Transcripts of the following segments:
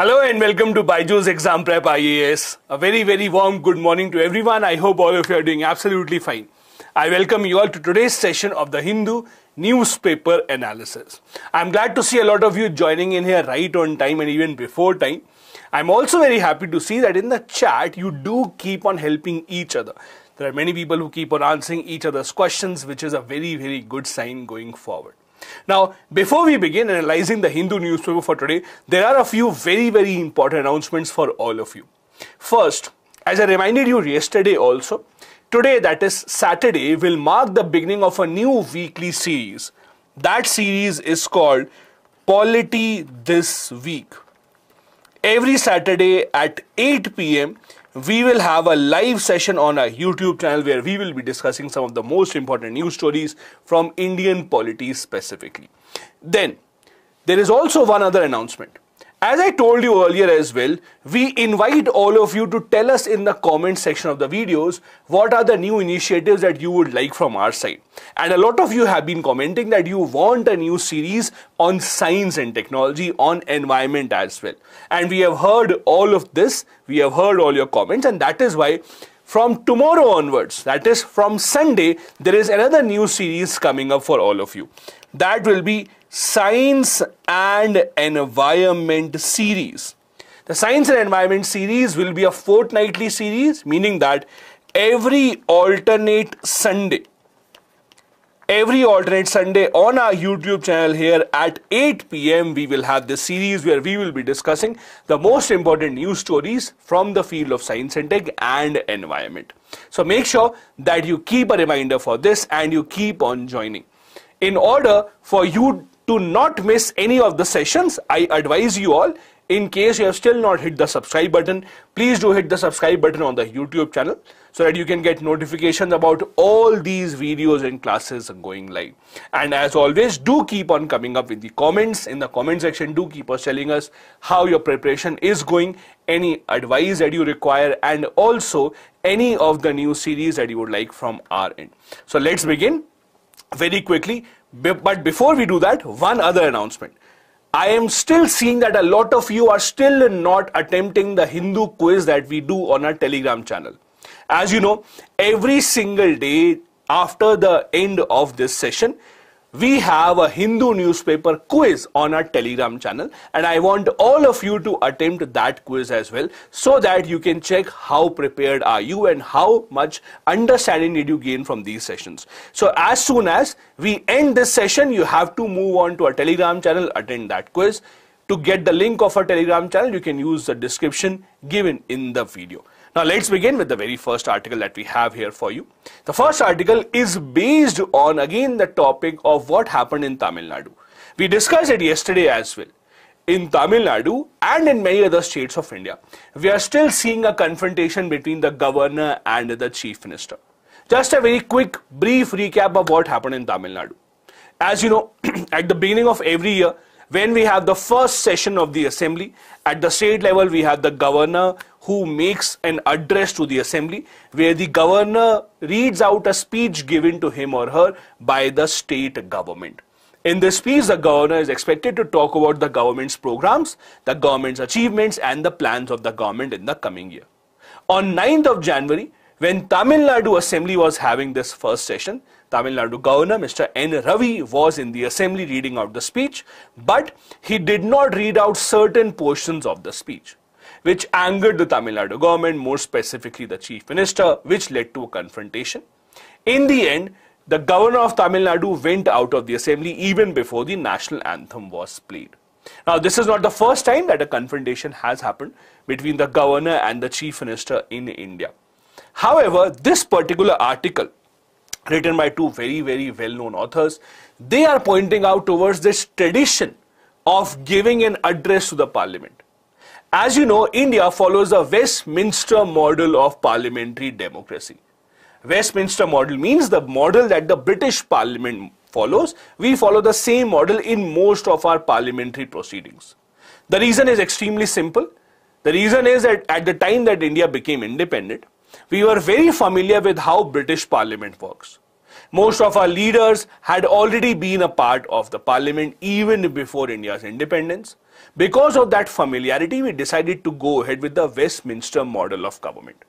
Hello and welcome to Byju's Exam Prep IAS. A very, very warm good morning to everyone. I hope all of you are doing absolutely fine. I welcome you all to today's session of the Hindu newspaper analysis. I'm glad to see a lot of you joining in here right on time and even before time. I'm also very happy to see that in the chat you do keep on helping each other. There are many people who keep on answering each other's questions, which is a very, very good sign going forward. Now, before we begin analyzing the Hindu newspaper for today, there are a few very, very important announcements for all of you. First, as I reminded you yesterday also, today, that is Saturday, will mark the beginning of a new weekly series. That series is called Polity This Week. Every Saturday at 8 pm, we will have a live session on our YouTube channel where we will be discussing some of the most important news stories from Indian polity specifically. Then, there is also one other announcement. As I told you earlier as well, we invite all of you to tell us in the comment section of the videos what are the new initiatives that you would like from our side. And a lot of you have been commenting that you want a new series on science and technology, on environment as well. And we have heard all of this, we have heard all your comments, and that is why from tomorrow onwards, that is from Sunday, there is another new series coming up for all of you. That will be Science and Environment series. The Science and Environment series will be a fortnightly series, meaning that every alternate Sunday, every alternate Sunday on our YouTube channel here at 8 pm, we will have this series where we will be discussing the most important news stories from the field of science and tech and environment. So make sure that you keep a reminder for this and you keep on joining. In order for you to not miss any of the sessions, I advise you all, in case you have still not hit the subscribe button, please do hit the subscribe button on the YouTube channel so that you can get notifications about all these videos and classes going live. And as always, do keep on coming up with the comments in the comment section. Do keep us telling us how your preparation is going, any advice that you require, and also any of the new series that you would like from our end. So let's begin very quickly but before we do that, one other announcement. I am still seeing that a lot of you are still not attempting the Hindu quiz that we do on our Telegram channel. As you know, every single day after the end of this session, we have a Hindu newspaper quiz on our Telegram channel and I want all of you to attempt that quiz as well so that you can check how prepared are you and how much understanding did you gain from these sessions. So as soon as we end this session, you have to move on to our Telegram channel, attend that quiz. To get the link of our Telegram channel, you can use the description given in the video. Now let's begin with the very first article that we have here for you. The first article is based on again the topic of what happened in Tamil Nadu. We discussed it yesterday as well. In Tamil Nadu and in many other states of India, we are still seeing a confrontation between the governor and the chief minister. Just a very quick, brief recap of what happened in Tamil Nadu. As you know, at the beginning of every year, when we have the first session of the assembly, at the state level, we have the governor who makes an address to the assembly where the governor reads out a speech given to him or her by the state government. In this speech, the governor is expected to talk about the government's programs, the government's achievements, and the plans of the government in the coming year. On 9th of January, when Tamil Nadu Assembly was having this first session, Tamil Nadu Governor Mr. N. Ravi was in the assembly reading out the speech, but he did not read out certain portions of the speech, which angered the Tamil Nadu government, more specifically the Chief Minister, which led to a confrontation. In the end, the governor of Tamil Nadu went out of the assembly even before the national anthem was played. Now, this is not the first time that a confrontation has happened between the governor and the chief minister in India. However, this particular article written by two very, very well-known authors. They are pointing out towards this tradition of giving an address to the parliament. As you know, India follows the Westminster model of parliamentary democracy. Westminster model means the model that the British parliament follows. We follow the same model in most of our parliamentary proceedings. The reason is extremely simple. The reason is that at the time that India became independent, we were very familiar with how British Parliament works. Most of our leaders had already been a part of the Parliament even before India's independence. Because of that familiarity, we decided to go ahead with the Westminster model of government.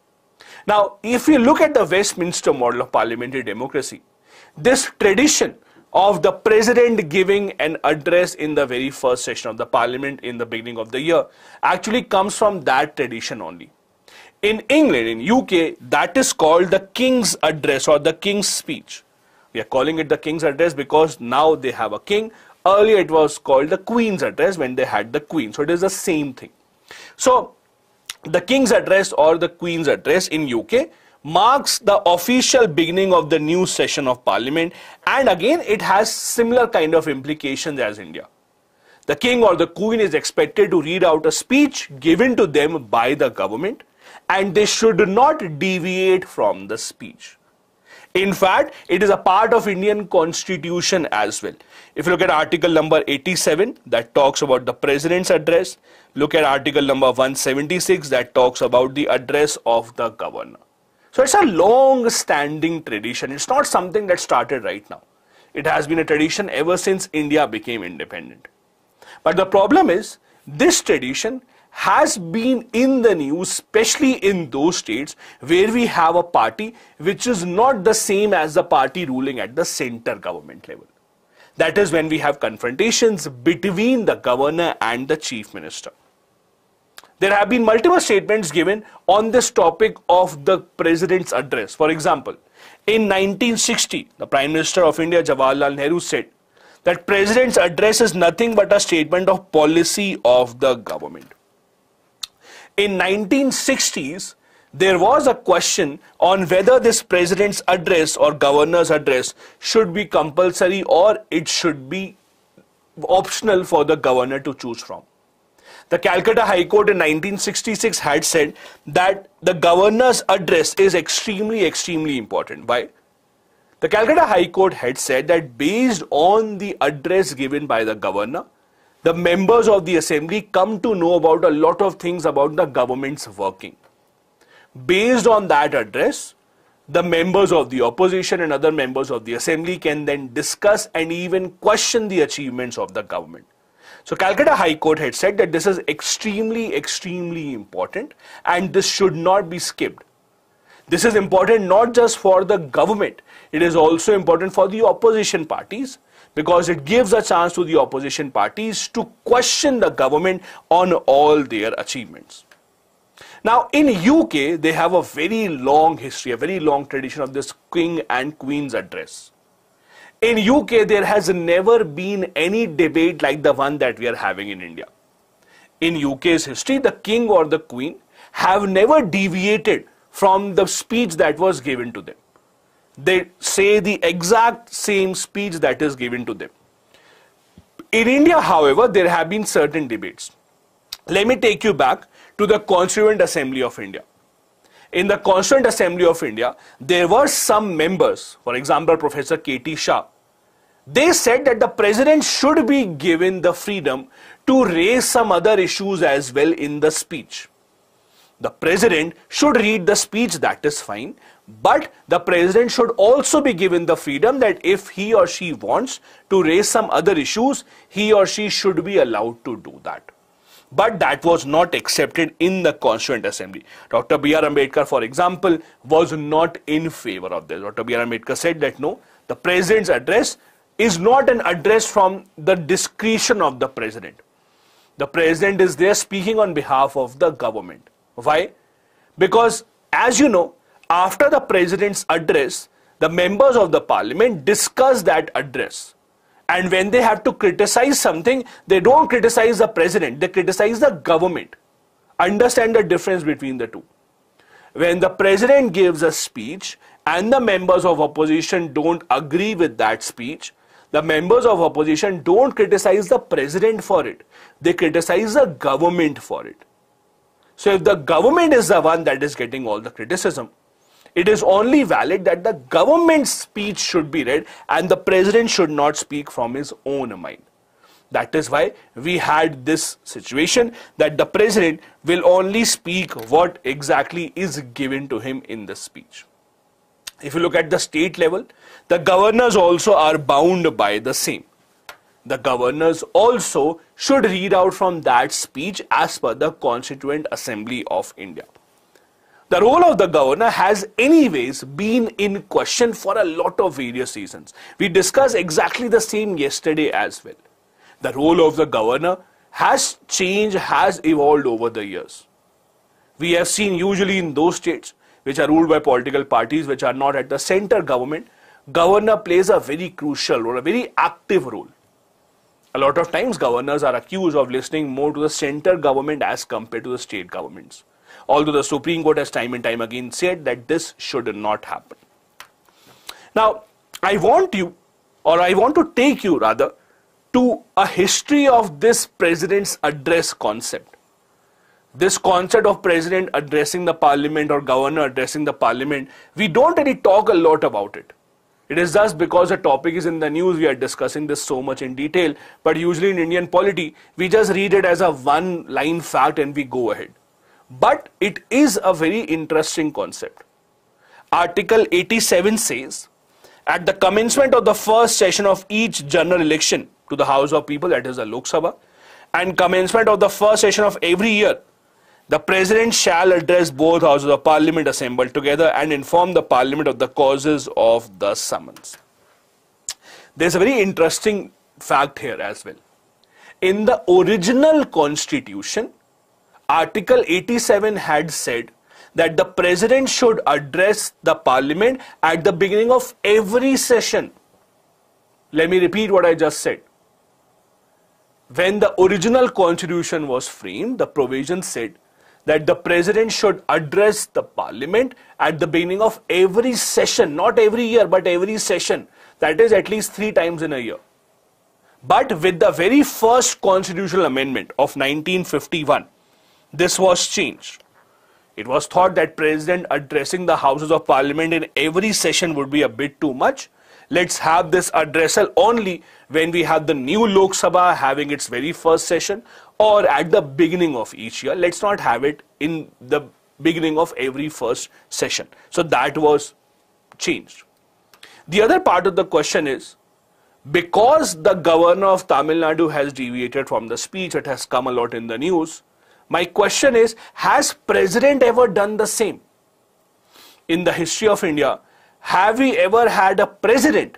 Now, if you look at the Westminster model of parliamentary democracy, this tradition of the president giving an address in the very first session of the parliament in the beginning of the year actually comes from that tradition only. In England, in UK, that is called the King's Address or the King's Speech. We are calling it the King's Address because now they have a king. Earlier it was called the Queen's Address when they had the Queen. So it is the same thing. So the King's Address or the Queen's Address in UK marks the official beginning of the new session of parliament and again it has similar kind of implications as India. The king or the queen is expected to read out a speech given to them by the government and they should not deviate from the speech. In fact, it is a part of Indian constitution as well. If you look at article number 87 that talks about the president's address, look at article number 176 that talks about the address of the governor. So it's a long standing tradition. It's not something that started right now. It has been a tradition ever since India became independent. But the problem is this tradition has been in the news, especially in those states where we have a party which is not the same as the party ruling at the center government level. That is when we have confrontations between the governor and the chief minister. There have been multiple statements given on this topic of the president's address. For example, in 1960, the Prime Minister of India, Jawaharlal Nehru, said that president's address is nothing but a statement of policy of the government. In 1960s, there was a question on whether this president's address or governor's address should be compulsory or it should be optional for the governor to choose from. The Calcutta High Court in 1966 had said that the governor's address is extremely, extremely important. Why? The Calcutta High Court had said that based on the address given by the governor, the members of the assembly come to know about a lot of things about the government's working. Based on that address, the members of the opposition and other members of the assembly can then discuss and even question the achievements of the government. So Calcutta High Court had said that this is extremely, extremely important and this should not be skipped. This is important not just for the government, it is also important for the opposition parties because it gives a chance to the opposition parties to question the government on all their achievements. Now in UK, they have a very long history, a very long tradition of this King and Queen's address. In UK, there has never been any debate like the one that we are having in India. In UK's history, the king or the queen have never deviated from the speech that was given to them. They say the exact same speech that is given to them. In India, however, there have been certain debates. Let me take you back to the Constituent Assembly of India in the Constituent Assembly of India, there were some members, for example, Professor K.T. Shah, they said that the president should be given the freedom to raise some other issues as well in the speech. The president should read the speech, that is fine, but the president should also be given the freedom that if he or she wants to raise some other issues, he or she should be allowed to do that but that was not accepted in the Constituent Assembly. Dr. B.R. Ambedkar, for example, was not in favor of this. Dr. B.R. Ambedkar said that no, the president's address is not an address from the discretion of the president. The president is there speaking on behalf of the government. Why? Because, as you know, after the president's address, the members of the parliament discuss that address and when they have to criticize something, they don't criticize the president, they criticize the government. Understand the difference between the two. When the president gives a speech and the members of opposition don't agree with that speech, the members of opposition don't criticize the president for it. They criticize the government for it. So if the government is the one that is getting all the criticism, it is only valid that the government's speech should be read and the president should not speak from his own mind. That is why we had this situation that the president will only speak what exactly is given to him in the speech. If you look at the state level, the governors also are bound by the same. the governors also should read out from that speech as per the Constituent Assembly of India. The role of the governor has anyways been in question for a lot of various reasons. We discussed exactly the same yesterday as well. The role of the governor has changed, has evolved over the years. We have seen usually in those states which are ruled by political parties which are not at the center government, governor plays a very crucial role, a very active role. A lot of times governors are accused of listening more to the center government as compared to the state governments although the Supreme Court has time and time again said that this should not happen. Now, I want you, or I want to take you rather, to a history of this president's address concept. This concept of president addressing the parliament or governor addressing the parliament, we don't really talk a lot about it. It is just because the topic is in the news, we are discussing this so much in detail. But usually in Indian polity, we just read it as a one line fact and we go ahead. But it is a very interesting concept. Article 87 says, at the commencement of the first session of each general election to the House of People, that is the Lok Sabha, and commencement of the first session of every year, the President shall address both houses of Parliament assembled together and inform the Parliament of the causes of the summons. There's a very interesting fact here as well. In the original constitution, Article 87 had said that the president should address the parliament at the beginning of every session. Let me repeat what I just said. When the original constitution was framed, the provision said that the president should address the parliament at the beginning of every session, not every year, but every session. That is at least three times in a year. But with the very first constitutional amendment of 1951, this was changed. It was thought that President addressing the Houses of Parliament in every session would be a bit too much. Let's have this addressal only when we have the new Lok Sabha having its very first session or at the beginning of each year. Let's not have it in the beginning of every first session. So that was changed. The other part of the question is because the governor of Tamil Nadu has deviated from the speech, it has come a lot in the news my question is, has president ever done the same? In the history of India, have we ever had a president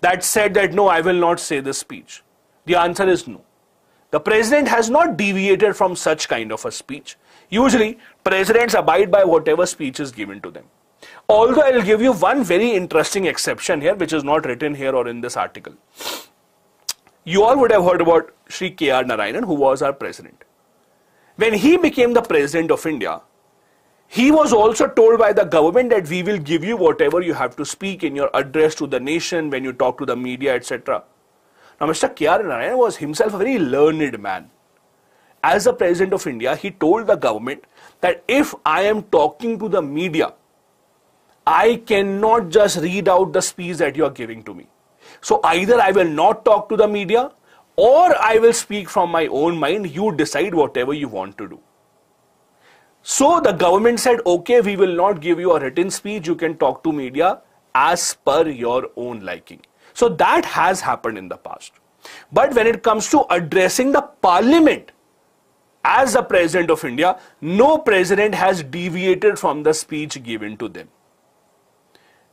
that said that no, I will not say this speech? The answer is no. The president has not deviated from such kind of a speech. Usually, presidents abide by whatever speech is given to them. Although I will give you one very interesting exception here, which is not written here or in this article. You all would have heard about Sri K.R. Narayanan, who was our president. When he became the president of India, he was also told by the government that we will give you whatever you have to speak in your address to the nation, when you talk to the media, etc. Now, Mr. K.R. Narayan was himself a very learned man. As the president of India, he told the government that if I am talking to the media, I cannot just read out the speech that you are giving to me. So either I will not talk to the media or I will speak from my own mind, you decide whatever you want to do. So the government said, okay, we will not give you a written speech, you can talk to media as per your own liking. So that has happened in the past. But when it comes to addressing the parliament, as the president of India, no president has deviated from the speech given to them.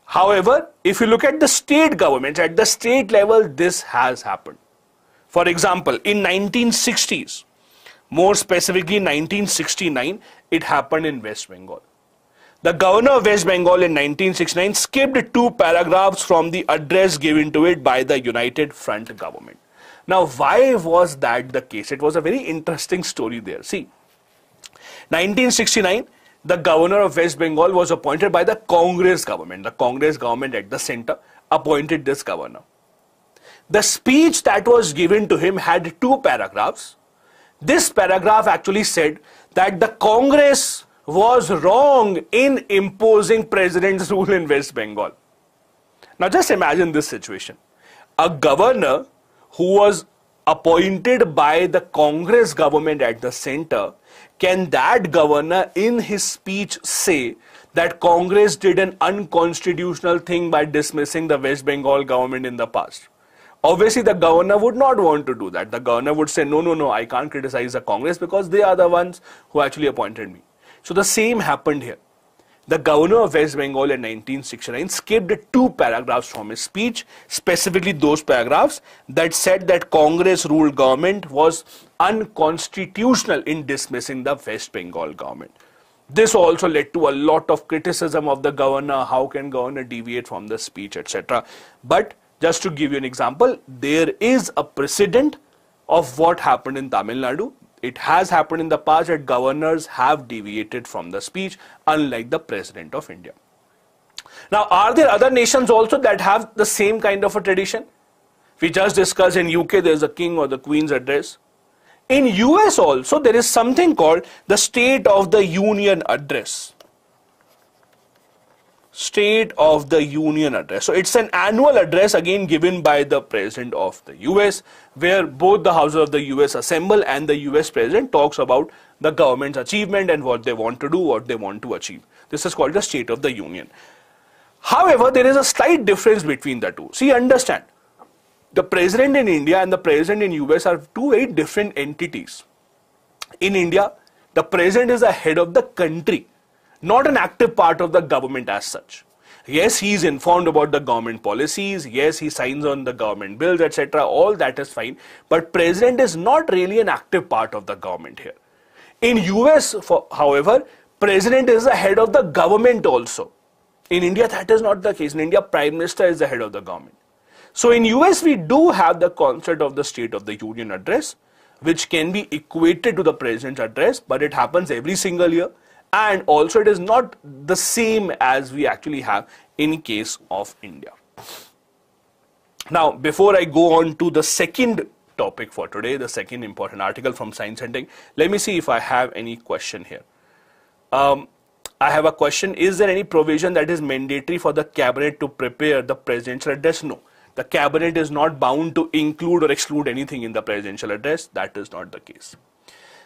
However, if you look at the state governments, at the state level, this has happened. For example, in 1960s, more specifically 1969, it happened in West Bengal. The governor of West Bengal in 1969 skipped two paragraphs from the address given to it by the United Front government. Now, why was that the case? It was a very interesting story there. See, 1969, the governor of West Bengal was appointed by the Congress government. The Congress government at the center appointed this governor. The speech that was given to him had two paragraphs. This paragraph actually said that the Congress was wrong in imposing president's rule in West Bengal. Now just imagine this situation. A governor who was appointed by the Congress government at the center, can that governor in his speech say that Congress did an unconstitutional thing by dismissing the West Bengal government in the past? Obviously, the governor would not want to do that. The governor would say, no, no, no, I can't criticize the Congress because they are the ones who actually appointed me. So the same happened here. The governor of West Bengal in 1969 skipped two paragraphs from his speech, specifically those paragraphs that said that Congress ruled government was unconstitutional in dismissing the West Bengal government. This also led to a lot of criticism of the governor. How can governor deviate from the speech, etc. But just to give you an example, there is a precedent of what happened in Tamil Nadu. It has happened in the past that governors have deviated from the speech, unlike the President of India. Now, are there other nations also that have the same kind of a tradition? We just discussed in UK there is a king or the queen's address. In US also there is something called the State of the Union Address. State of the Union address. So it's an annual address again given by the President of the US where both the houses of the US assemble and the US President talks about the government's achievement and what they want to do, what they want to achieve. This is called the State of the Union. However, there is a slight difference between the two. See, understand, the President in India and the President in US are two very different entities. In India, the President is the head of the country not an active part of the government as such. Yes, he is informed about the government policies. Yes, he signs on the government bills, etc. All that is fine. But president is not really an active part of the government here. In US, for, however, president is the head of the government also. In India, that is not the case. In India, prime minister is the head of the government. So in US, we do have the concept of the State of the Union address, which can be equated to the president's address, but it happens every single year and also it is not the same as we actually have in case of India. Now, before I go on to the second topic for today, the second important article from Science and Tech, let me see if I have any question here. Um, I have a question. Is there any provision that is mandatory for the cabinet to prepare the presidential address? No. The cabinet is not bound to include or exclude anything in the presidential address. That is not the case.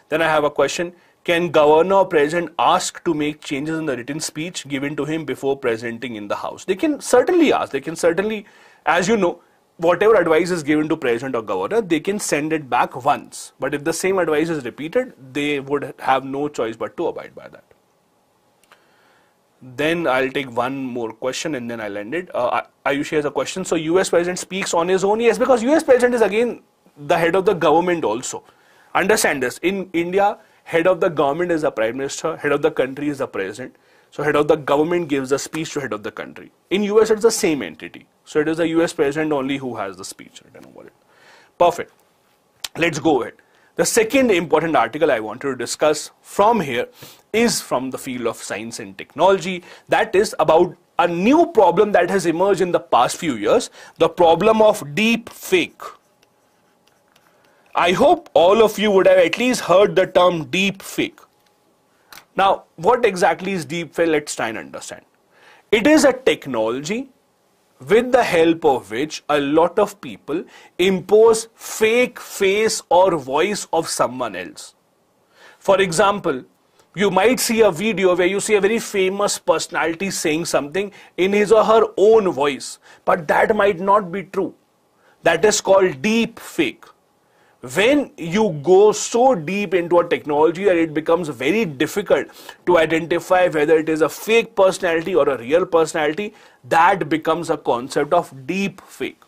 Then I have a question. Can governor or president ask to make changes in the written speech given to him before presenting in the house? They can certainly ask. They can certainly, as you know, whatever advice is given to president or governor, they can send it back once. But if the same advice is repeated, they would have no choice but to abide by that. Then I'll take one more question and then I'll end it. Uh, Ayushi has a question. So US president speaks on his own? Yes, because US president is again the head of the government also. Understand this. In India, head of the government is the prime minister, head of the country is the president. So head of the government gives the speech to head of the country. In US, it's the same entity. So it is the US president only who has the speech written over it. Perfect. Let's go ahead. The second important article I wanted to discuss from here is from the field of science and technology. That is about a new problem that has emerged in the past few years, the problem of deep fake. I hope all of you would have at least heard the term deep fake. Now, what exactly is deep fake? Let's try and understand. It is a technology with the help of which a lot of people impose fake face or voice of someone else. For example, you might see a video where you see a very famous personality saying something in his or her own voice, but that might not be true. That is called deep fake when you go so deep into a technology that it becomes very difficult to identify whether it is a fake personality or a real personality, that becomes a concept of deep fake.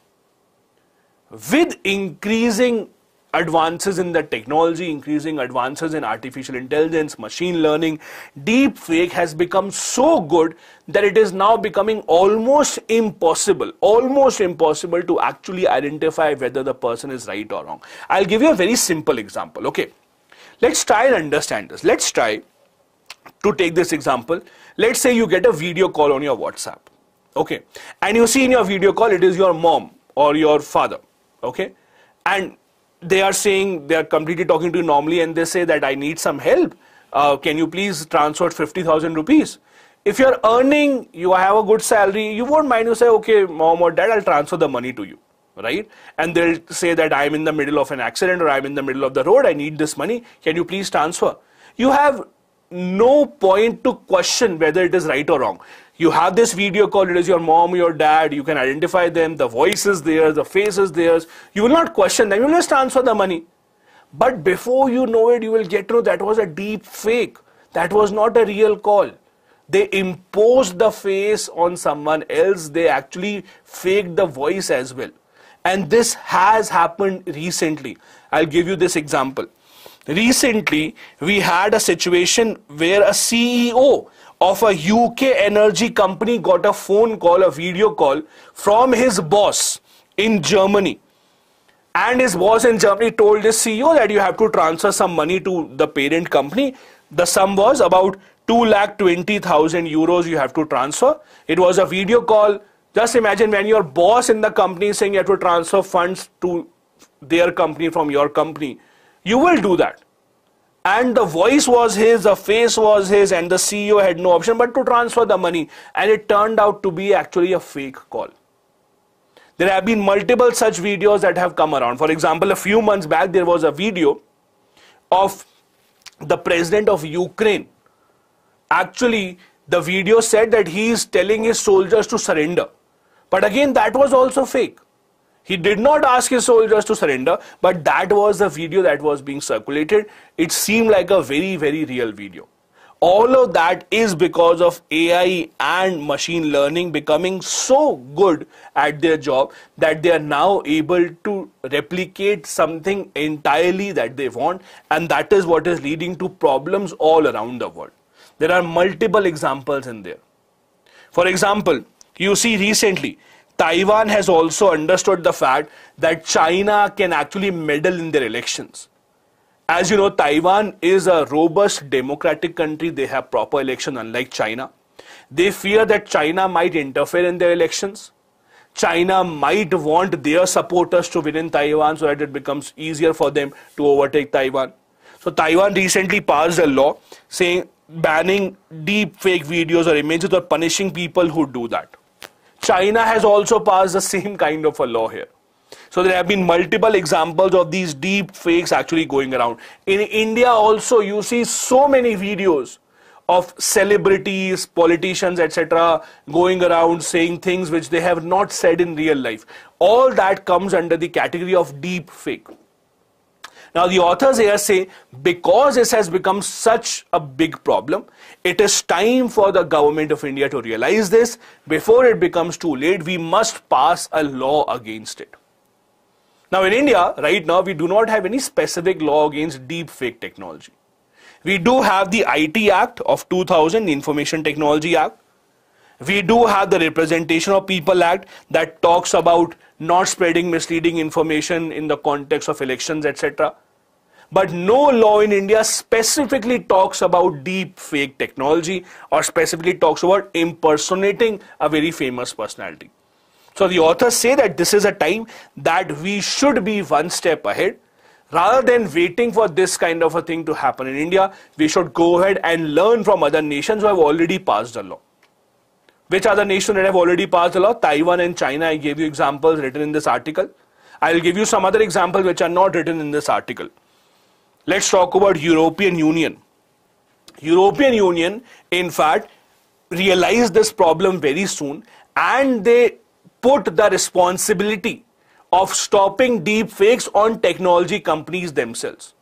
With increasing advances in the technology, increasing advances in artificial intelligence, machine learning, deep fake has become so good that it is now becoming almost impossible, almost impossible to actually identify whether the person is right or wrong. I'll give you a very simple example. Okay, let's try and understand this. Let's try to take this example. Let's say you get a video call on your WhatsApp. Okay, and you see in your video call it is your mom or your father. Okay, and they are saying they are completely talking to you normally and they say that I need some help. Uh, can you please transfer 50,000 rupees? If you're earning, you have a good salary, you won't mind. You say, okay, mom or dad, I'll transfer the money to you, right? And they'll say that I'm in the middle of an accident or I'm in the middle of the road. I need this money. Can you please transfer? You have no point to question whether it is right or wrong. You have this video call, it is your mom, your dad, you can identify them, the voice is there, the face is theirs. You will not question them, you will just answer the money. But before you know it, you will get to know that was a deep fake. That was not a real call. They imposed the face on someone else. They actually faked the voice as well. And this has happened recently. I'll give you this example. Recently, we had a situation where a CEO of a UK energy company got a phone call, a video call from his boss in Germany. And his boss in Germany told his CEO that you have to transfer some money to the parent company. The sum was about 2 lakh 20,000 euros you have to transfer. It was a video call. Just imagine when your boss in the company is saying you have to transfer funds to their company from your company. You will do that. And the voice was his, the face was his, and the CEO had no option but to transfer the money. And it turned out to be actually a fake call. There have been multiple such videos that have come around. For example, a few months back, there was a video of the president of Ukraine Actually, the video said that he is telling his soldiers to surrender. But again, that was also fake. He did not ask his soldiers to surrender, but that was the video that was being circulated. It seemed like a very, very real video. All of that is because of AI and machine learning becoming so good at their job that they are now able to replicate something entirely that they want, and that is what is leading to problems all around the world. There are multiple examples in there. For example, you see recently, Taiwan has also understood the fact that China can actually meddle in their elections. As you know, Taiwan is a robust democratic country. They have proper election unlike China. They fear that China might interfere in their elections. China might want their supporters to win in Taiwan so that it becomes easier for them to overtake Taiwan. So Taiwan recently passed a law saying banning deep fake videos or images or punishing people who do that. China has also passed the same kind of a law here. So there have been multiple examples of these deep fakes actually going around. In India also you see so many videos of celebrities, politicians, etc. going around saying things which they have not said in real life. All that comes under the category of deep fake. Now, the authors here say because this has become such a big problem, it is time for the government of India to realize this. Before it becomes too late, we must pass a law against it. Now, in India, right now, we do not have any specific law against deep fake technology. We do have the IT Act of 2000, the Information Technology Act. We do have the Representation of People Act that talks about not spreading misleading information in the context of elections, etc. But no law in India specifically talks about deep fake technology or specifically talks about impersonating a very famous personality. So the authors say that this is a time that we should be one step ahead. Rather than waiting for this kind of a thing to happen in India, we should go ahead and learn from other nations who have already passed the law. Which are the nations that have already passed the law? Taiwan and China. I gave you examples written in this article. I'll give you some other examples which are not written in this article. Let's talk about European Union. European Union, in fact, realized this problem very soon and they put the responsibility of stopping deep fakes on technology companies themselves.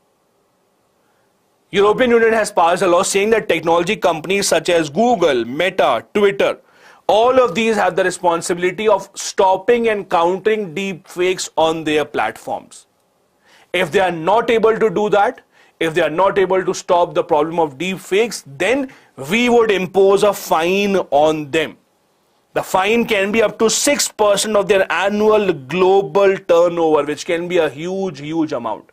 European Union has passed a law saying that technology companies such as Google, Meta, Twitter, all of these have the responsibility of stopping and countering deep fakes on their platforms. If they are not able to do that, if they are not able to stop the problem of deep fakes, then we would impose a fine on them. The fine can be up to 6% of their annual global turnover, which can be a huge, huge amount.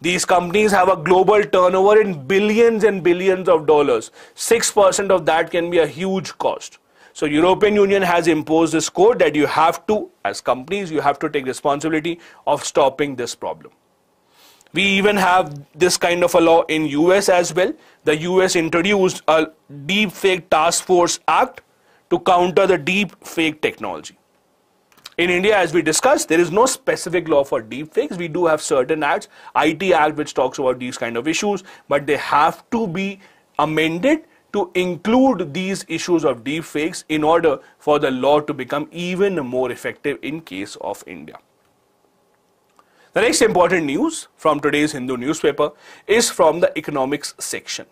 These companies have a global turnover in billions and billions of dollars. 6% of that can be a huge cost. So European Union has imposed this code that you have to, as companies, you have to take responsibility of stopping this problem. We even have this kind of a law in US as well. The US introduced a deep fake task force act to counter the deep fake technology. In India, as we discussed, there is no specific law for deep fakes. We do have certain acts, IT Act, which talks about these kind of issues, but they have to be amended to include these issues of deepfakes in order for the law to become even more effective in case of India. The next important news from today's Hindu newspaper is from the economics section.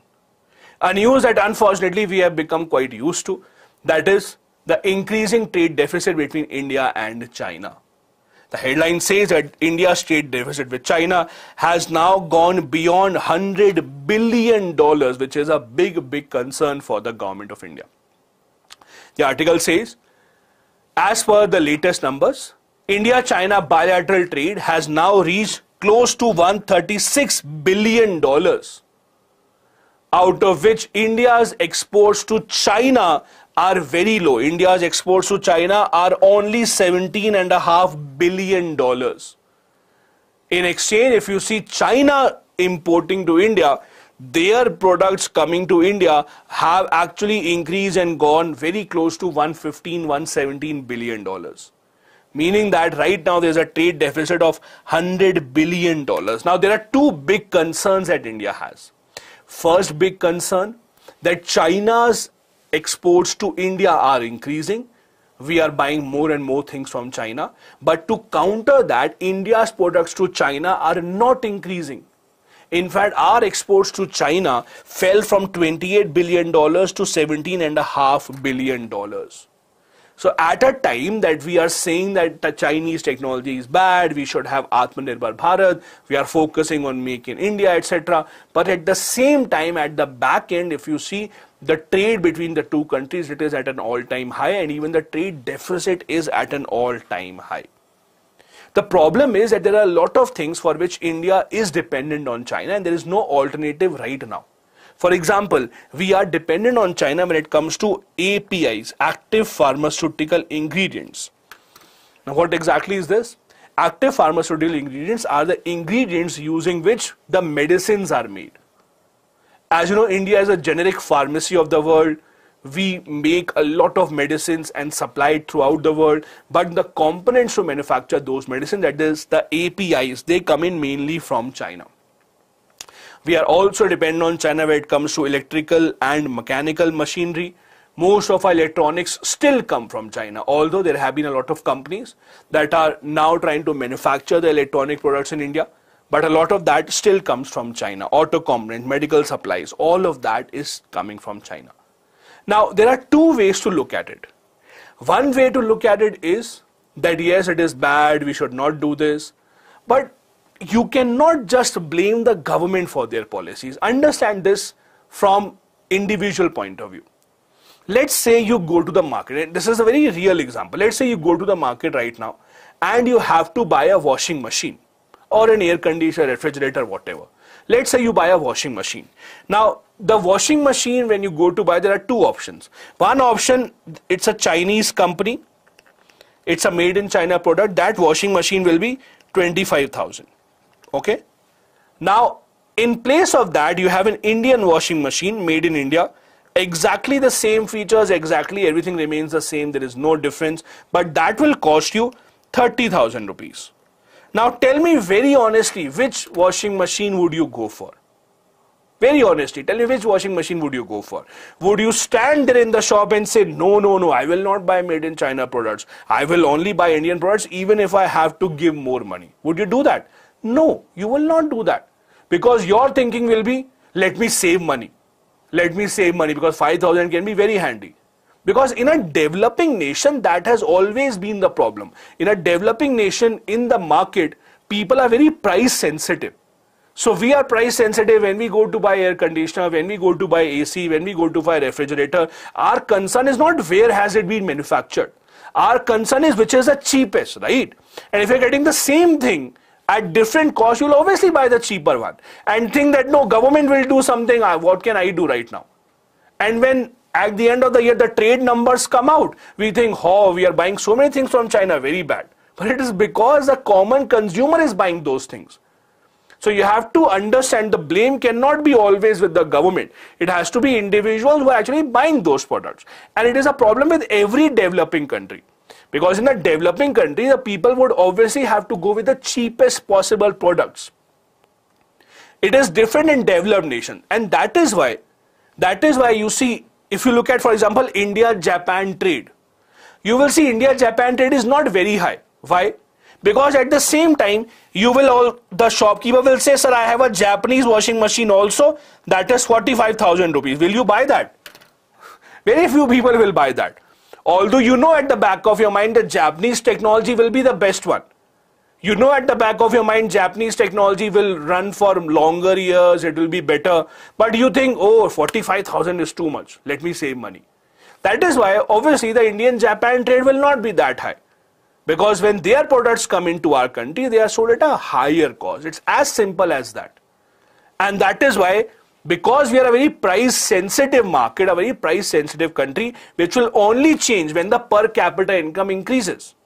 A news that unfortunately we have become quite used to, that is the increasing trade deficit between India and China. The headline says that India's trade deficit with China has now gone beyond $100 billion, which is a big, big concern for the government of India. The article says, as per the latest numbers, India China bilateral trade has now reached close to $136 billion, out of which India's exports to China are very low. India's exports to China are only $17.5 billion. In exchange, if you see China importing to India, their products coming to India have actually increased and gone very close to 115, 117 billion dollars. Meaning that right now there's a trade deficit of 100 billion dollars. Now there are two big concerns that India has. First big concern that China's exports to India are increasing. We are buying more and more things from China. But to counter that, India's products to China are not increasing. In fact, our exports to China fell from $28 billion to $17.5 billion. So at a time that we are saying that the Chinese technology is bad, we should have Atmanirbhar Bharat, we are focusing on making India, etc. But at the same time, at the back end, if you see the trade between the two countries, it is at an all-time high and even the trade deficit is at an all-time high. The problem is that there are a lot of things for which India is dependent on China and there is no alternative right now. For example, we are dependent on China when it comes to APIs, active pharmaceutical ingredients. Now, what exactly is this? Active pharmaceutical ingredients are the ingredients using which the medicines are made. As you know, India is a generic pharmacy of the world. We make a lot of medicines and supply it throughout the world, but the components to manufacture those medicines, that is the APIs, they come in mainly from China. We are also dependent on China when it comes to electrical and mechanical machinery. Most of our electronics still come from China, although there have been a lot of companies that are now trying to manufacture the electronic products in India. But a lot of that still comes from China. Auto components, medical supplies, all of that is coming from China. Now, there are two ways to look at it. One way to look at it is that yes, it is bad, we should not do this. But you cannot just blame the government for their policies. Understand this from individual point of view. Let's say you go to the market. This is a very real example. Let's say you go to the market right now and you have to buy a washing machine or an air conditioner, refrigerator, whatever. Let's say you buy a washing machine. Now, the washing machine, when you go to buy, there are two options. One option, it's a Chinese company. It's a made in China product. That washing machine will be 25,000 okay now in place of that you have an Indian washing machine made in India exactly the same features exactly everything remains the same there is no difference but that will cost you 30,000 rupees now tell me very honestly which washing machine would you go for very honestly tell me which washing machine would you go for would you stand there in the shop and say no no no i will not buy made in china products i will only buy indian products even if i have to give more money would you do that no, you will not do that. Because your thinking will be, let me save money. Let me save money because 5000 can be very handy. Because in a developing nation, that has always been the problem. In a developing nation, in the market, people are very price sensitive. So we are price sensitive when we go to buy air conditioner, when we go to buy AC, when we go to buy refrigerator. Our concern is not where has it been manufactured. Our concern is which is the cheapest, right? And if you're getting the same thing at different cost, you'll obviously buy the cheaper one and think that no, government will do something. Uh, what can I do right now? And when at the end of the year the trade numbers come out, we think, oh, we are buying so many things from China, very bad. But it is because the common consumer is buying those things. So you have to understand the blame cannot be always with the government. It has to be individuals who are actually buying those products. And it is a problem with every developing country. Because in a developing country, the people would obviously have to go with the cheapest possible products. It is different in developed nations. And that is why That is why you see, if you look at, for example, India-Japan trade, you will see India-Japan trade is not very high. Why? Because at the same time, you will all, the shopkeeper will say, sir, I have a Japanese washing machine also, that is 45,000 rupees. Will you buy that? Very few people will buy that. Although you know at the back of your mind that Japanese technology will be the best one. You know at the back of your mind Japanese technology will run for longer years, it will be better. But you think, oh, 45,000 is too much. Let me save money. That is why obviously the Indian-Japan trade will not be that high. Because when their products come into our country, they are sold at a higher cost. It's as simple as that. And that is why, because we are a very price sensitive market, a very price sensitive country, which will only change when the per capita income increases.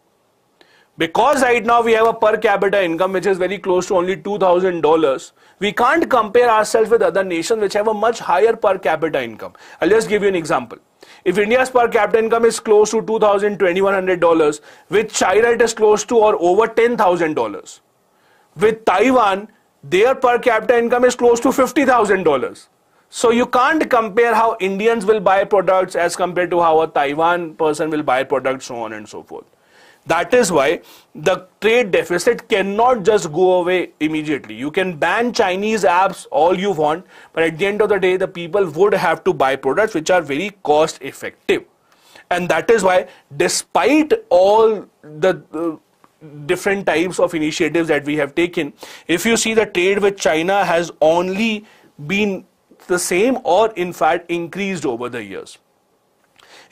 Because right now we have a per capita income which is very close to only $2,000, we can't compare ourselves with other nations which have a much higher per capita income. I'll just give you an example. If India's per capita income is close to $2,000, $2,100, with China it is close to or over $10,000. With Taiwan, their per capita income is close to $50,000. So you can't compare how Indians will buy products as compared to how a Taiwan person will buy products, so on and so forth. That is why the trade deficit cannot just go away immediately. You can ban Chinese apps all you want, but at the end of the day, the people would have to buy products which are very cost effective. And that is why, despite all the uh, different types of initiatives that we have taken, if you see the trade with China has only been the same or in fact increased over the years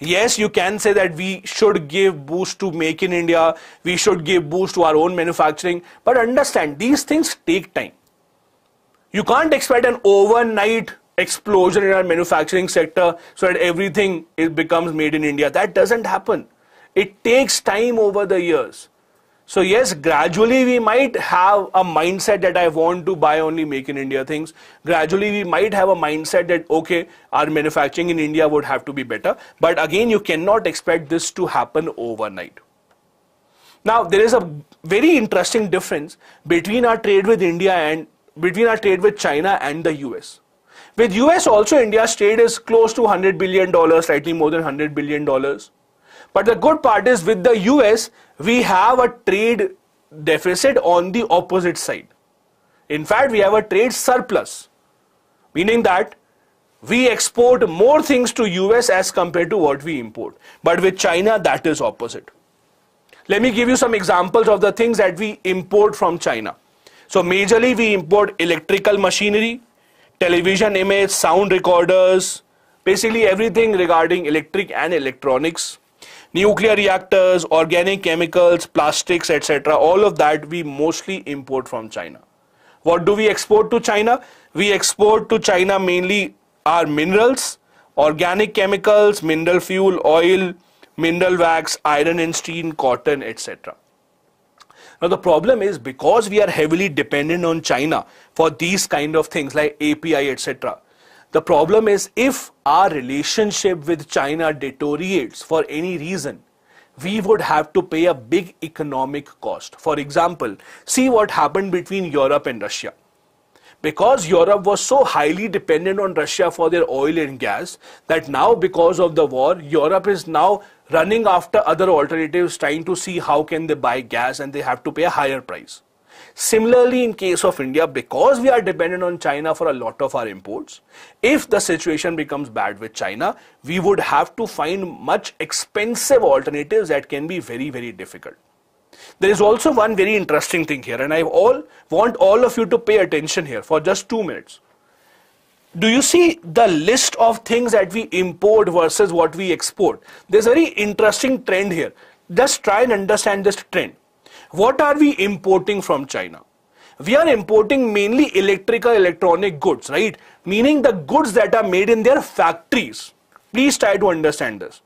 yes you can say that we should give boost to make in india. We should give boost to our own manufacturing. But understand these things take time. You can't expect an overnight explosion in our manufacturing sector so that everything becomes made in india. That doesn't happen. It takes time over the years so yes, gradually we might have a mindset that I want to buy only make in India things. Gradually we might have a mindset that okay, our manufacturing in India would have to be better. But again, you cannot expect this to happen overnight. Now there is a very interesting difference between our trade with India and between our trade with China and the US. With US also India's trade is close to 100 billion dollars, slightly more than 100 billion dollars. But the good part is with the US, we have a trade deficit on the opposite side. In fact, we have a trade surplus, meaning that we export more things to US as compared to what we import. But with China, that is opposite. Let me give you some examples of the things that we import from China. So majorly we import electrical machinery, television image, sound recorders, basically everything regarding electric and electronics nuclear reactors, organic chemicals, plastics, etc. All of that we mostly import from China. What do we export to China? We export to China mainly our minerals, organic chemicals, mineral fuel, oil, mineral wax, iron and steel, cotton, etc. Now the problem is because we are heavily dependent on China for these kind of things like API, etc. The problem is if our relationship with China deteriorates for any reason, we would have to pay a big economic cost. For example, see what happened between Europe and Russia. Because Europe was so highly dependent on Russia for their oil and gas that now because of the war, Europe is now running after other alternatives trying to see how can they buy gas and they have to pay a higher price. Similarly, in case of India, because we are dependent on China for a lot of our imports, if the situation becomes bad with China, we would have to find much expensive alternatives that can be very, very difficult. There is also one very interesting thing here, and I all want all of you to pay attention here for just two minutes. Do you see the list of things that we import versus what we export? There's a very interesting trend here. Just try and understand this trend. What are we importing from China? We are importing mainly electrical electronic goods, right? Meaning the goods that are made in their factories. Please try to understand this.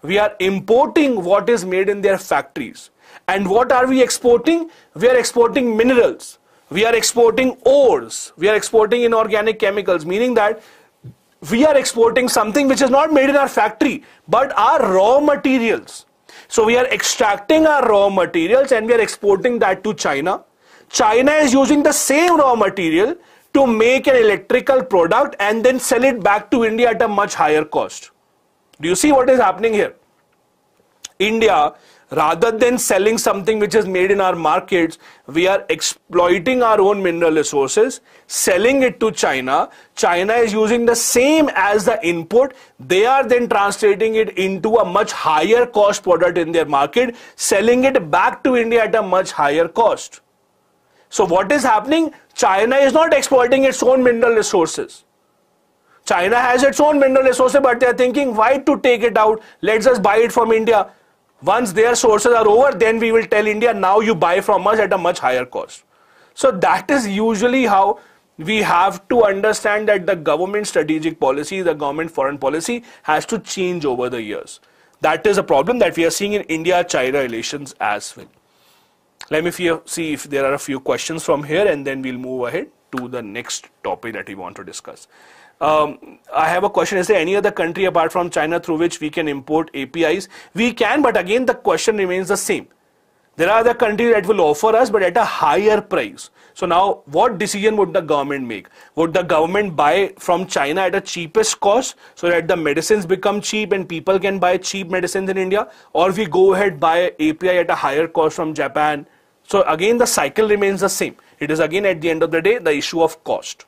We are importing what is made in their factories. And what are we exporting? We are exporting minerals. We are exporting ores. We are exporting inorganic chemicals, meaning that we are exporting something which is not made in our factory, but our raw materials. So we are extracting our raw materials and we are exporting that to China. China is using the same raw material to make an electrical product and then sell it back to India at a much higher cost. Do you see what is happening here? India rather than selling something which is made in our markets, we are exploiting our own mineral resources, selling it to China. China is using the same as the input. They are then translating it into a much higher cost product in their market, selling it back to India at a much higher cost. So what is happening? China is not exploiting its own mineral resources. China has its own mineral resources, but they are thinking, why to take it out? Let's just buy it from India. Once their sources are over, then we will tell India, now you buy from us at a much higher cost. So that is usually how we have to understand that the government strategic policy, the government foreign policy has to change over the years. That is a problem that we are seeing in India-China relations as well. Let me see if there are a few questions from here and then we'll move ahead to the next topic that we want to discuss. Um, I have a question. Is there any other country apart from China through which we can import APIs? We can, but again, the question remains the same. There are other countries that will offer us, but at a higher price. So now, what decision would the government make? Would the government buy from China at a cheapest cost so that the medicines become cheap and people can buy cheap medicines in India? Or we go ahead buy API at a higher cost from Japan? So again, the cycle remains the same. It is again at the end of the day, the issue of cost.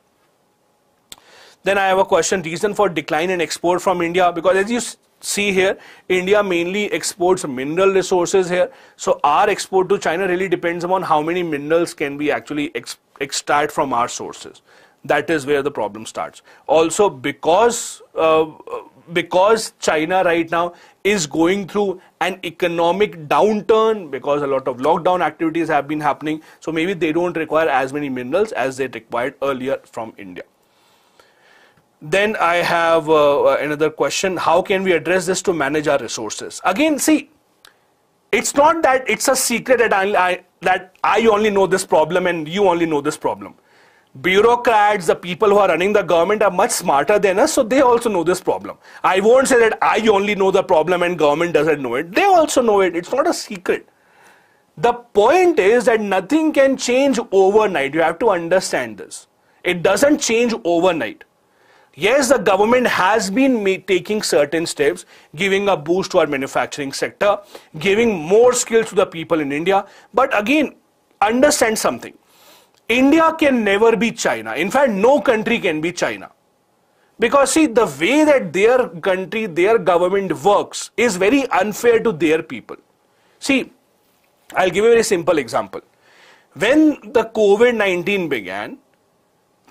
Then I have a question, reason for decline in export from India, because as you see here, India mainly exports mineral resources here. So our export to China really depends upon how many minerals can we actually ex extract from our sources. That is where the problem starts. Also, because uh, because China right now is going through an economic downturn because a lot of lockdown activities have been happening. So maybe they don't require as many minerals as they required earlier from India. Then I have uh, uh, another question. How can we address this to manage our resources? Again, see, it's not that it's a secret that I, I, that I only know this problem and you only know this problem. Bureaucrats, the people who are running the government are much smarter than us, so they also know this problem. I won't say that I only know the problem and government doesn't know it. They also know it. It's not a secret. The point is that nothing can change overnight. You have to understand this. It doesn't change overnight. Yes, the government has been taking certain steps, giving a boost to our manufacturing sector, giving more skills to the people in India. But again, understand something. India can never be China. In fact, no country can be China. Because see, the way that their country, their government works is very unfair to their people. See, I'll give you a very simple example. When the COVID-19 began,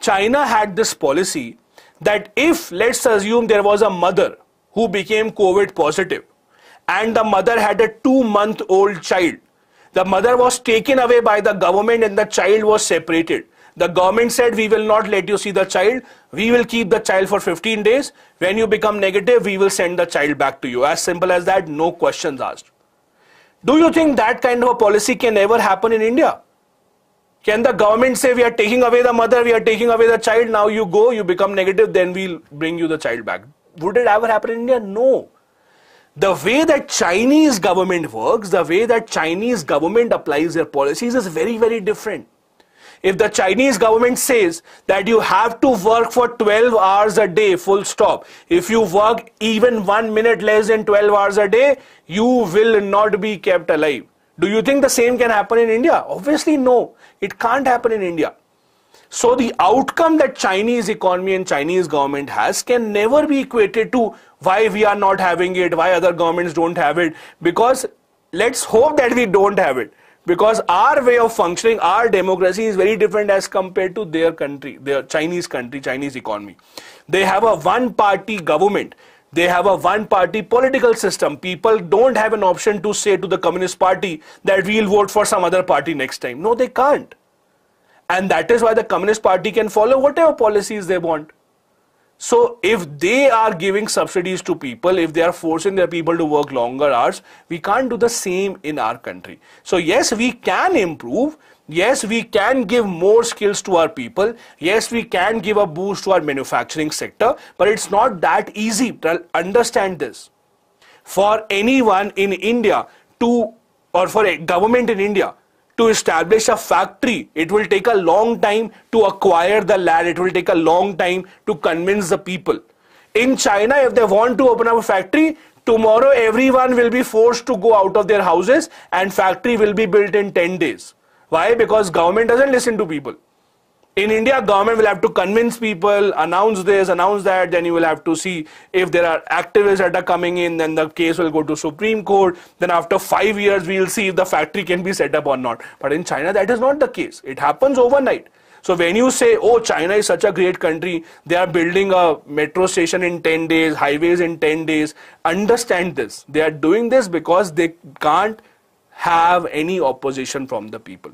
China had this policy that if, let's assume, there was a mother who became COVID positive and the mother had a two month old child, the mother was taken away by the government and the child was separated. The government said, We will not let you see the child. We will keep the child for 15 days. When you become negative, we will send the child back to you. As simple as that, no questions asked. Do you think that kind of a policy can ever happen in India? Can the government say we are taking away the mother, we are taking away the child, now you go, you become negative, then we'll bring you the child back? Would it ever happen in India? No. The way that Chinese government works, the way that Chinese government applies their policies is very, very different. If the Chinese government says that you have to work for 12 hours a day, full stop. If you work even one minute less than 12 hours a day, you will not be kept alive. Do you think the same can happen in India? Obviously, no. It can't happen in India. So the outcome that Chinese economy and Chinese government has can never be equated to why we are not having it, why other governments don't have it. Because let's hope that we don't have it. Because our way of functioning, our democracy is very different as compared to their country, their Chinese country, Chinese economy. They have a one party government they have a one party political system. People don't have an option to say to the Communist Party that we'll vote for some other party next time. No, they can't. And that is why the Communist Party can follow whatever policies they want. So if they are giving subsidies to people, if they are forcing their people to work longer hours, we can't do the same in our country. So yes, we can improve, Yes, we can give more skills to our people. Yes, we can give a boost to our manufacturing sector, but it's not that easy. Understand this. For anyone in India to, or for a government in India to establish a factory, it will take a long time to acquire the land. It will take a long time to convince the people. In China, if they want to open up a factory, tomorrow everyone will be forced to go out of their houses and factory will be built in 10 days. Why? Because government doesn't listen to people in India, government will have to convince people, announce this, announce that, then you will have to see if there are activists that are coming in, then the case will go to Supreme Court. Then after five years, we will see if the factory can be set up or not. But in China, that is not the case. It happens overnight. So when you say, oh, China is such a great country, they are building a metro station in 10 days, highways in 10 days, understand this. They are doing this because they can't have any opposition from the people.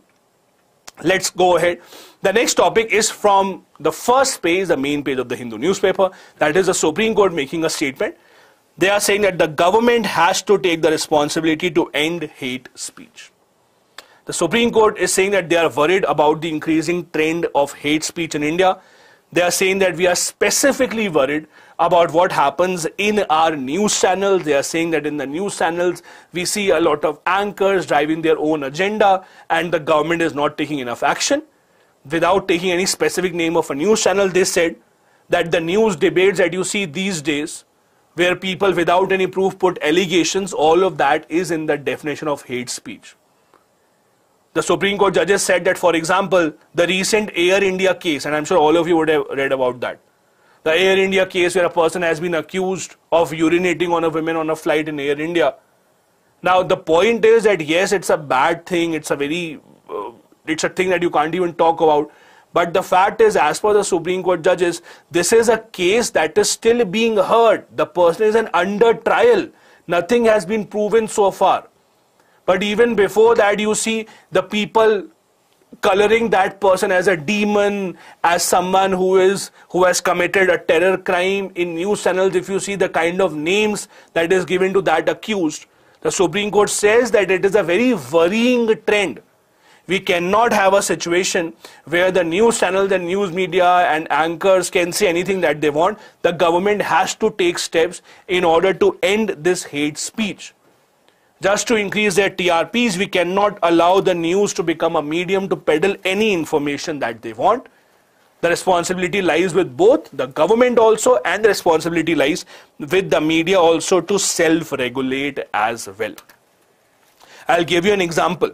Let's go ahead. The next topic is from the first page, the main page of the Hindu newspaper. That is the Supreme Court making a statement. They are saying that the government has to take the responsibility to end hate speech. The Supreme Court is saying that they are worried about the increasing trend of hate speech in India. They are saying that we are specifically worried about what happens in our news channels. They are saying that in the news channels, we see a lot of anchors driving their own agenda and the government is not taking enough action. Without taking any specific name of a news channel, they said that the news debates that you see these days, where people without any proof put allegations, all of that is in the definition of hate speech. The Supreme Court judges said that, for example, the recent Air India case, and I'm sure all of you would have read about that the Air India case where a person has been accused of urinating on a woman on a flight in Air India. Now, the point is that yes, it's a bad thing, it's a very, uh, it's a thing that you can't even talk about. But the fact is, as per the Supreme Court judges, this is a case that is still being heard. The person is an under trial. Nothing has been proven so far. But even before that, you see the people coloring that person as a demon, as someone who is who has committed a terror crime in news channels. If you see the kind of names that is given to that accused, the Supreme Court says that it is a very worrying trend. We cannot have a situation where the news channels and news media and anchors can say anything that they want. The government has to take steps in order to end this hate speech just to increase their TRPs, we cannot allow the news to become a medium to peddle any information that they want. The responsibility lies with both the government also and the responsibility lies with the media also to self-regulate as well. I'll give you an example.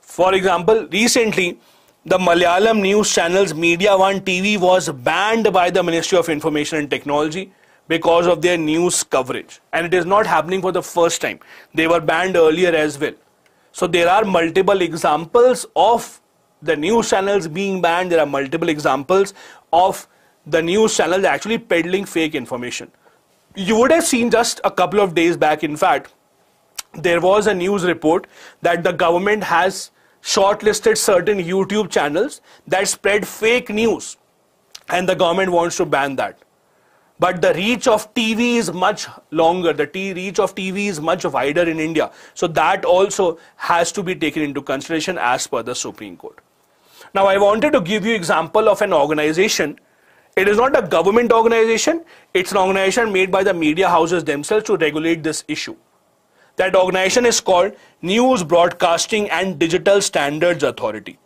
For example, recently the Malayalam news channels Media One TV was banned by the Ministry of Information and Technology because of their news coverage. And it is not happening for the first time. They were banned earlier as well. So there are multiple examples of the news channels being banned. There are multiple examples of the news channels actually peddling fake information. You would have seen just a couple of days back, in fact, there was a news report that the government has shortlisted certain YouTube channels that spread fake news and the government wants to ban that but the reach of TV is much longer. The reach of TV is much wider in India. So that also has to be taken into consideration as per the Supreme Court. Now I wanted to give you example of an organization. It is not a government organization. It's an organization made by the media houses themselves to regulate this issue. That organization is called News Broadcasting and Digital Standards Authority.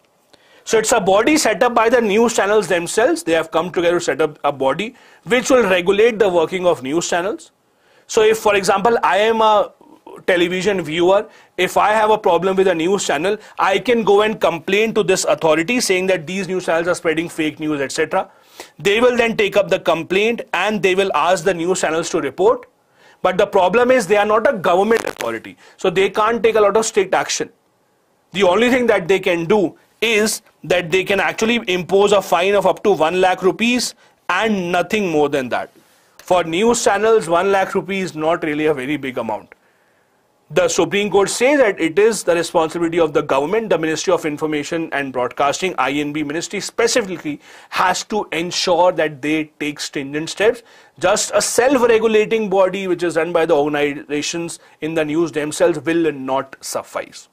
So it's a body set up by the news channels themselves. They have come together to set up a body which will regulate the working of news channels. So if, for example, I am a television viewer, if I have a problem with a news channel, I can go and complain to this authority saying that these news channels are spreading fake news, etc. They will then take up the complaint and they will ask the news channels to report. But the problem is they are not a government authority. So they can't take a lot of strict action. The only thing that they can do is that they can actually impose a fine of up to 1 lakh rupees and nothing more than that. For news channels, 1 lakh rupees is not really a very big amount. The Supreme Court says that it is the responsibility of the government, the Ministry of Information and Broadcasting, INB Ministry specifically, has to ensure that they take stringent steps. Just a self-regulating body which is run by the organizations in the news themselves will not suffice.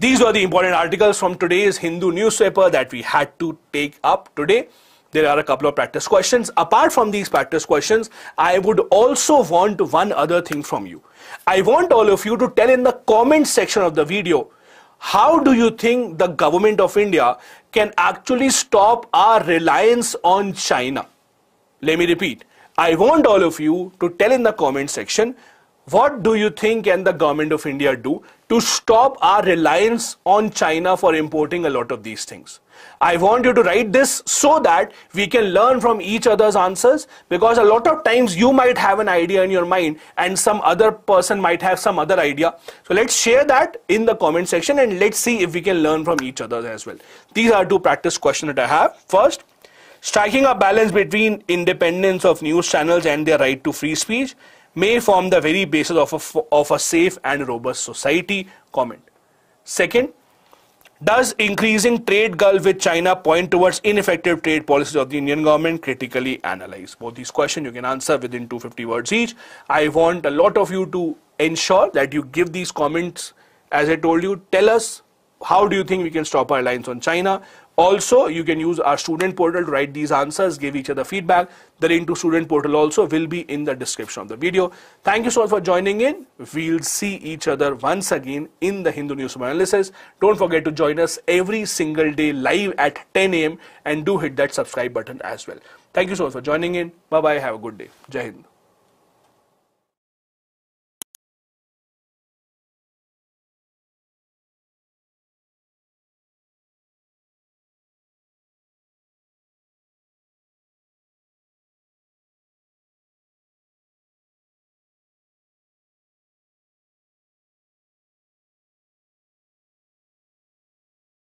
These were the important articles from today's Hindu newspaper that we had to take up today. There are a couple of practice questions. Apart from these practice questions, I would also want one other thing from you. I want all of you to tell in the comment section of the video how do you think the government of India can actually stop our reliance on China? Let me repeat. I want all of you to tell in the comment section what do you think can the government of India do to stop our reliance on China for importing a lot of these things? I want you to write this so that we can learn from each other's answers because a lot of times you might have an idea in your mind and some other person might have some other idea. So let's share that in the comment section and let's see if we can learn from each other as well. These are two practice questions that I have. First, striking a balance between independence of news channels and their right to free speech may form the very basis of a, of a safe and robust society. Comment. Second, does increasing trade gulf with China point towards ineffective trade policies of the Indian government? Critically analyze. Both these questions you can answer within 250 words each. I want a lot of you to ensure that you give these comments. As I told you, tell us how do you think we can stop our reliance on China? Also, you can use our student portal to write these answers, give each other feedback. The link to student portal also will be in the description of the video. Thank you so much for joining in. We'll see each other once again in the Hindu Newspaper Analysis. Don't forget to join us every single day live at 10 a.m. and do hit that subscribe button as well. Thank you so much for joining in. Bye-bye. Have a good day. Jai Hind.